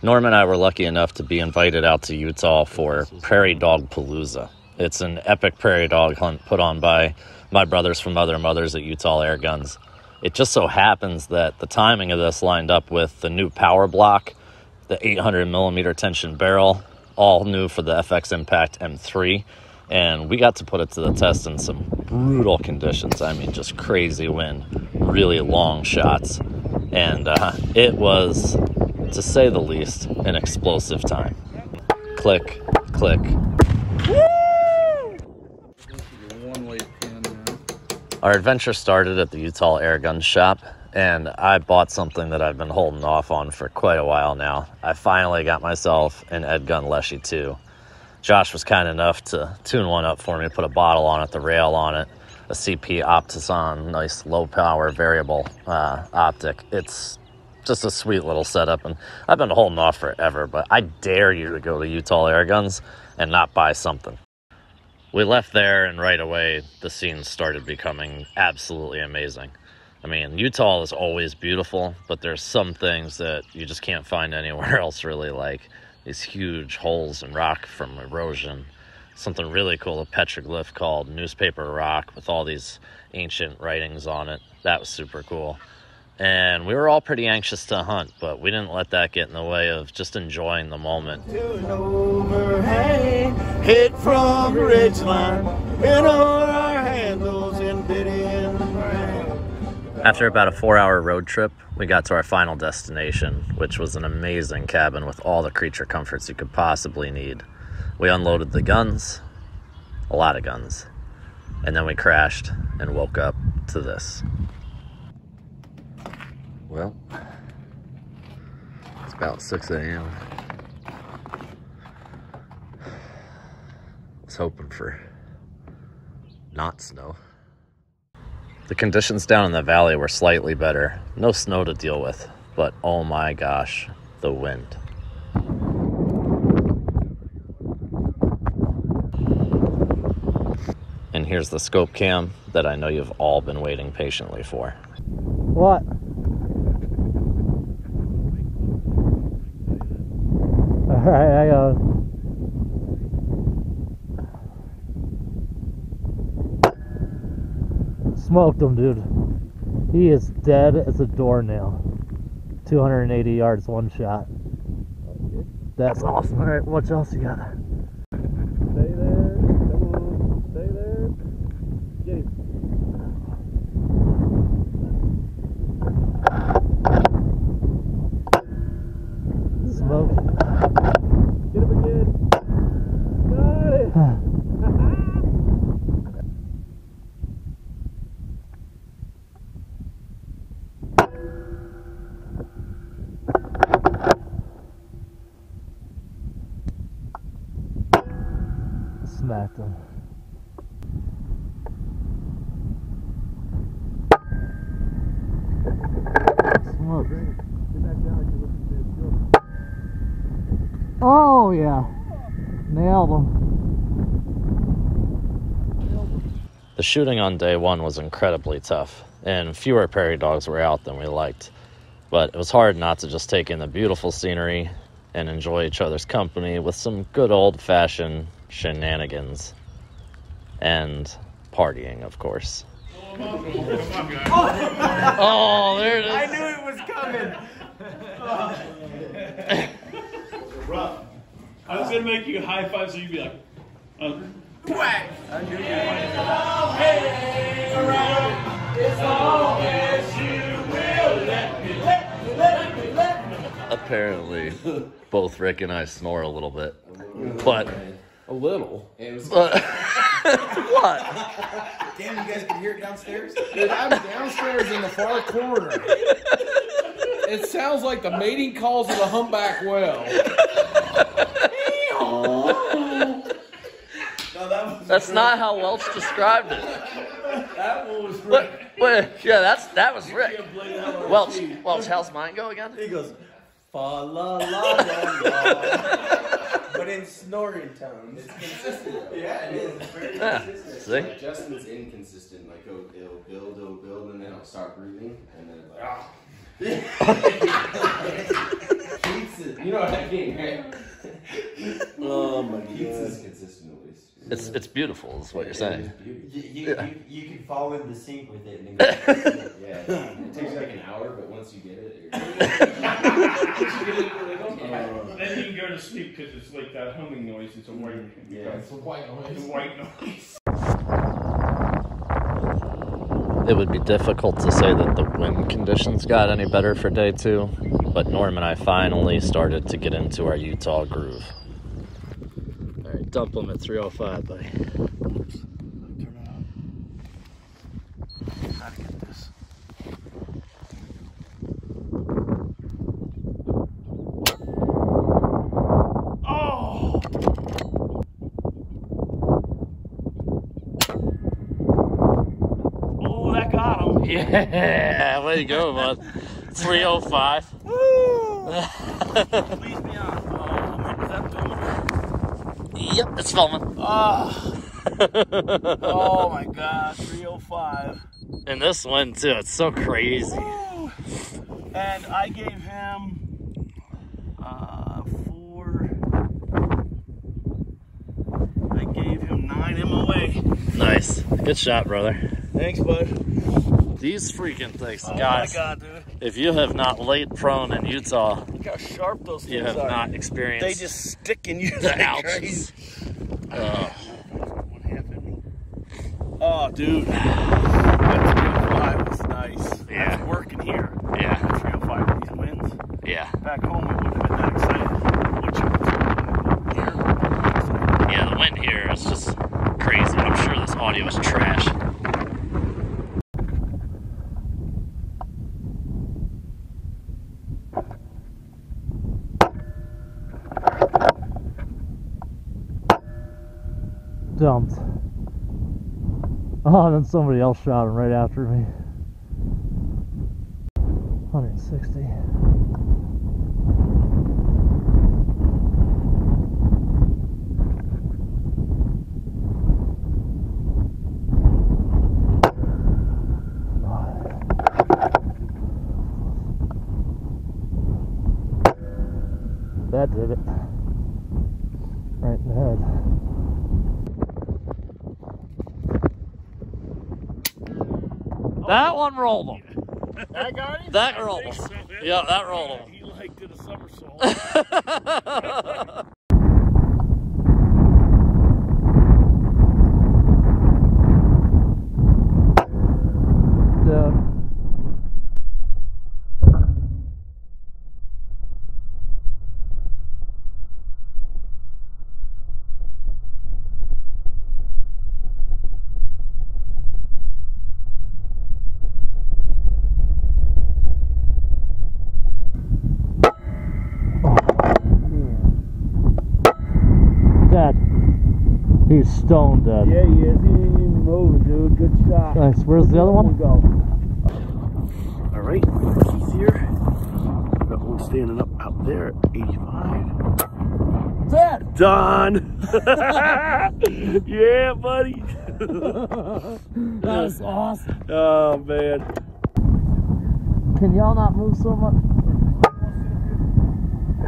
Norm and I were lucky enough to be invited out to Utah for Prairie Dog Palooza. It's an epic prairie dog hunt put on by my brothers from Other Mothers at Utah Airguns. It just so happens that the timing of this lined up with the new power block, the 800 millimeter tension barrel, all new for the FX Impact M3. And we got to put it to the test in some brutal conditions. I mean, just crazy wind, really long shots. And uh, it was, to say the least, an explosive time. Click, click. Our adventure started at the Utah Airgun Shop, and I bought something that I've been holding off on for quite a while now. I finally got myself an EDgun Leshiy 2. Josh was kind enough to tune one up for me, put a bottle on it, the rail on it, a CP Optison, nice low power variable uh, optic. It's just a sweet little setup, and I've been holding off forever, but I dare you to go to Utah Airguns and not buy something. We left there, and right away, the scene started becoming absolutely amazing. I mean, Utah is always beautiful, but there's some things that you just can't find anywhere else, really, like these huge holes in rock from erosion. Something really cool, a petroglyph called Newspaper Rock with all these ancient writings on it. That was super cool. And we were all pretty anxious to hunt, but we didn't let that get in the way of just enjoying the moment. overhang, hit from the ridge line, in our handles and. After about a four hour road trip, we got to our final destination, which was an amazing cabin with all the creature comforts you could possibly need. We unloaded the guns, a lot of guns, and then we crashed and woke up to this. Well, it's about 6 a.m. was hoping for not snow. The conditions down in the valley were slightly better. No snow to deal with, but oh my gosh, the wind. And here's the scope cam that I know you've all been waiting patiently for. What? Alright, I got. Smoked him, dude. He is dead as a doornail. 280 yards, one shot. That's awesome. Alright, what else you got? Stay there. Come on. Stay there. Get him. Smoke. Get him again. Got it. Smacked him. Smoke. Get back down. You look at this. Go. Oh yeah. Nailed him. The shooting on day one was incredibly tough, and fewer prairie dogs were out than we liked. But it was hard not to just take in the beautiful scenery and enjoy each other's company with some good old fashioned shenanigans. And partying, of course. Oh, there it is. I knew it was coming. Rough. I was gonna make you high five so you'd be like, uh, Apparently, both Rick and I snore a little bit. But, A little. but what? Damn, you guys can hear it downstairs? Dude, I'm downstairs in the far corner. It sounds like the mating calls of the humpback whale. No, that was That's not how Welch described it. that one was Wait, wait, yeah, that's that was Rick. Welch, Welch, how's mine go again? He goes, fa la la la la. but in snoring tones. It's consistent. Yeah, it is. It's very Yeah, consistent. see? Like Justin's inconsistent. Like it'll, it'll build, it'll build, and then it'll start breathing, and then it's like ah. Keeps it. You know what I mean, right? Oh my Pizza's god. consistent at least. It's it's beautiful. Is what you're saying. You, you, Yeah. you, you can fall in the sync with it. And then yeah, it takes like an hour, but once you get it, you're Then you can go to sleep because it's like that humming noise. It's a white. Mm, yeah. It's a white It's a noise. white noise. It would be difficult to say that the wind conditions got any better for day two, but Norm and I finally started to get into our Utah groove. All right, dump them at 305, buddy. Turn it on. How to get this? Oh! Oh, that got him. Yeah, way to go, bud. 305. Please be on. Oh, is that filming? Yep, it's filming. Oh, oh my god, 305. And this one, too, it's so crazy. Woo! And I gave him uh, four. I gave him nine MOA. Nice. Good shot, brother. Thanks, bud. These freaking things, Oh guys. my god, dude. If you have not laid prone in Utah, Look how sharp those things you have are. not experienced They just stick in you the ouches. Uh, One half in me. Oh, dude. That 305 was nice. Yeah. That's working here. yeah, 305 with these winds. yeah. Back home, we wouldn't have been that excited. Which here, Yeah, the wind here is just crazy. I'm sure this audio is trash. Dumped. Oh, then somebody else shot him right after me. 160. That did it. Right in the head. That one rolled him. That got him? That rolled him. Yeah, that rolled him. He like did a somersault. Dude. Dead. He's stone dead. Uh, yeah, he is. He didn't even move, dude. Good shot. Nice. Where's the other one? go. All right, he's here. Got one standing up out there, 85. Dead. Done. yeah, buddy. That's awesome. Oh man. Can y'all not move so much?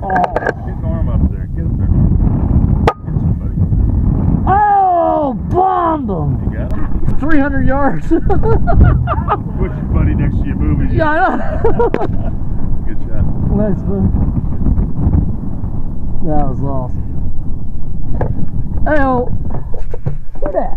Oh. Get Norm up there. Get up there. Get somebody. Oh, bombed him. You got him? 300 yards. Put your buddy next to you moving. yeah, I know. Good shot. nice, man. That was awesome. Hey, oh. Where that?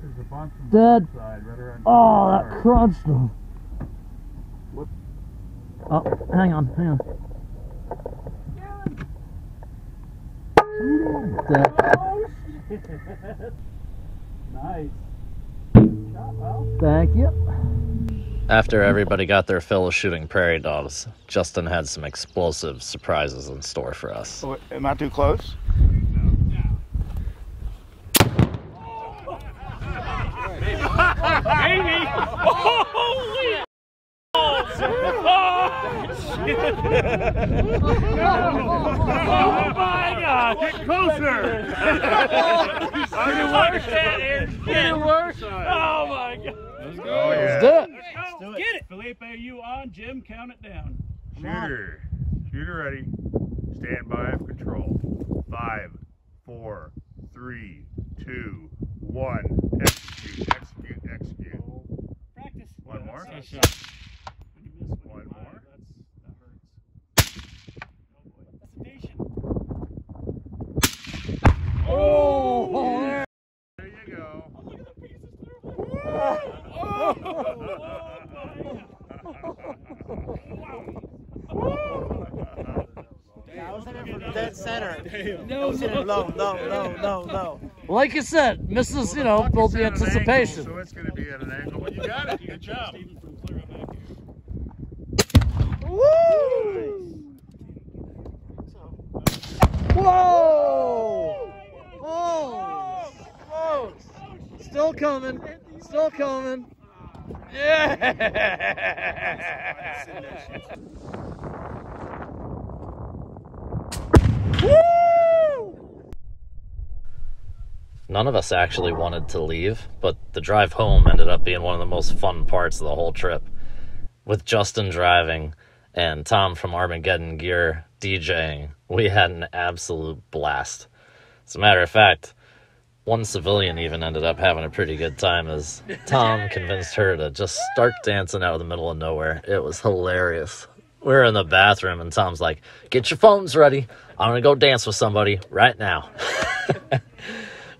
There's a bunch from Dead. right Oh, that crunched him. Whoop. Oh, hang on, hang on. Dead. Nice. Thank you. After everybody got their fill of shooting prairie dogs, Justin had some explosive surprises in store for us. Oh, am I too close? Oh my god! Get closer! I worse. Oh my God! Let's go. Oh, yeah. Let's do it. Let's go. Get it. Felipe, are you on? Jim, count it down. Shooter. Shooter ready. Stand by for control. Five, four, three, two, one. Execute, execute, execute. Practice. One more? Nice shot. When you miss One when you more? lie, That's, that hurts. Oh boy. That's a nation. Oh, There you go. Oh, look at the pieces through. Oh, I was hitting from dead center. I was hitting low, low, low, low, low. Like you said, misses, you know, build the It's at an angle, anticipation. so it's going to be at an angle, but you got it. Good job. Even from clear up back here. Whoa! Oh! Smokes! Still coming. Still coming. Yeah! None of us actually wanted to leave, but the drive home ended up being one of the most fun parts of the whole trip. With Justin driving and Tom from Armageddon Gear DJing, we had an absolute blast. As a matter of fact, one civilian even ended up having a pretty good time as Tom convinced her to just start dancing out of the middle of nowhere. It was hilarious. We were in the bathroom and Tom's like, Get your phones ready. I'm gonna go dance with somebody right now.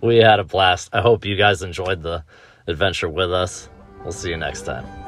we had a blast. I hope you guys enjoyed the adventure with us. We'll see you next time.